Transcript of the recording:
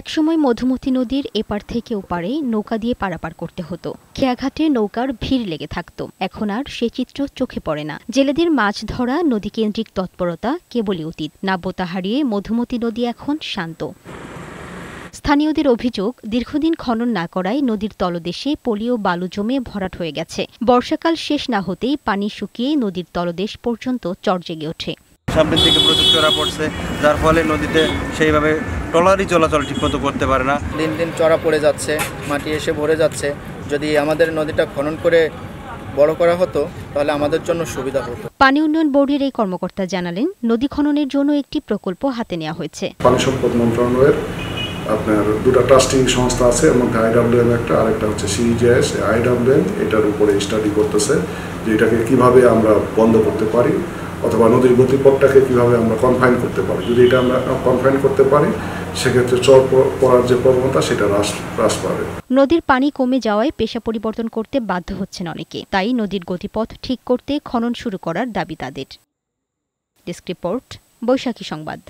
একসময় মধুমতি নদীর এপার থেকে ওপারে নৌকা দিয়ে পারাপার করতে হতো। খেয়াঘাটে নৌকার ভিড় লেগে থাকত। এখন আর সে চিত্র চোখে পড়ে না। জেলেদের মাছ ধরা, নদীকেন্দ্রিক তৎপরতা কেবলই অতীত। নাব্যতা হারিয়ে মধুমতি নদী এখন শান্ত। স্থানীয়দের অভিযোগ, দীর্ঘদিন খনন না করায় নদীর তলদেশে পলি ও বালু জমে ভরাট হয়ে গেছে। বর্ষাকাল শেষ না হতেই পানি শুকিয়ে নদীর তলদেশ পর্যন্ত চর জেগে ওঠে। সামনের দিকে প্রচুর চড়া পড়ছে যার ফলে নদীতে সেইভাবে ট্রলারই চলাচল ঠিকমতো করতে পারে না। দিন দিন চড়া পড়ে যাচ্ছে মাটি এসে ভরে যাচ্ছে। যদি আমাদের নদীটা খনন করে বড় করা হতো তাহলে আমাদের জন্য সুবিধা হতো। পানি উন্নয়ন বোর্ডের এই কর্মকর্তা জানালেন নদী খননের জন্য একটি প্রকল্প হাতে নেওয়া হয়েছে। পানি সম্পদ মন্ত্রণালয়ের আপনার দুটো ট্রাস্টিং সংস্থা আছে এর মধ্যে আইডাব্লিউএম একটা আরেকটা হচ্ছে সিজিএস আইডাব্লিউএম এটার উপরে স্টাডি করতেছে যে এটাকে কীভাবে আমরা বন্ধ করতে পারি। অথবা নদীর গতিপথটাকে কীভাবে আমরা কনফাইন করতে পারি। যদি এটা আমরা কনফাইন করতে পারি, সেক্ষেত্রে চর পড়ার যে প্রবণতা, সেটা হ্রাস হ্রাস পাবে। নদীর পানি কমে যাওয়ায় পেশা পরিবর্তন করতে বাধ্য হচ্ছেন অনেকে। তাই নদীর গতিপথ ঠিক করতে খনন শুরু করার দাবি তাদের। ডেস্ক রিপোর্ট, বৈশাখী সংবাদ।